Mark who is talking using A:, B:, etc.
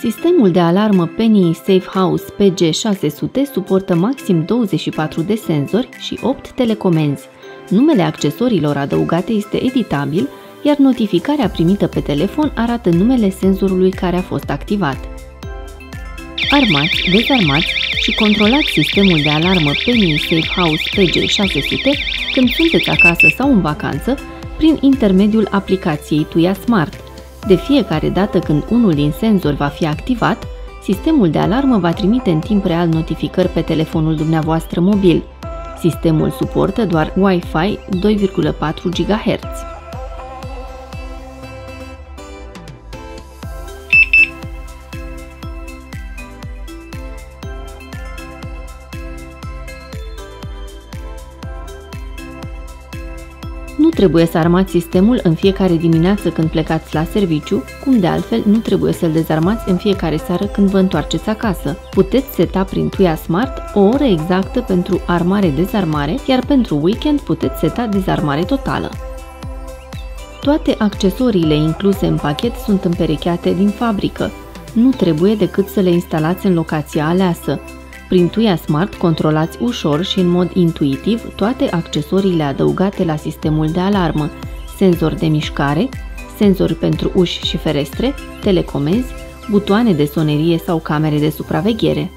A: Sistemul de alarmă Penny Safe House PG600 suportă maxim 24 de senzori și 8 telecomenzi. Numele accesoriilor adăugate este editabil, iar notificarea primită pe telefon arată numele senzorului care a fost activat. Armați, dezarmați și controlați sistemul de alarmă Penny Safe House PG600 când sunteți acasă sau în vacanță prin intermediul aplicației Tuya Smart – de fiecare dată când unul din senzori va fi activat, sistemul de alarmă va trimite în timp real notificări pe telefonul dumneavoastră mobil. Sistemul suportă doar Wi-Fi 2,4 GHz. Nu trebuie să armați sistemul în fiecare dimineață când plecați la serviciu, cum de altfel nu trebuie să-l dezarmați în fiecare seară când vă întoarceți acasă. Puteți seta prin Tuya Smart o oră exactă pentru armare-dezarmare, iar pentru weekend puteți seta dezarmare totală. Toate accesoriile incluse în pachet sunt împerecheate din fabrică. Nu trebuie decât să le instalați în locația aleasă. Prin Tuya Smart controlați ușor și în mod intuitiv toate accesoriile adăugate la sistemul de alarmă, senzor de mișcare, senzori pentru uși și ferestre, telecomenzi, butoane de sonerie sau camere de supraveghere.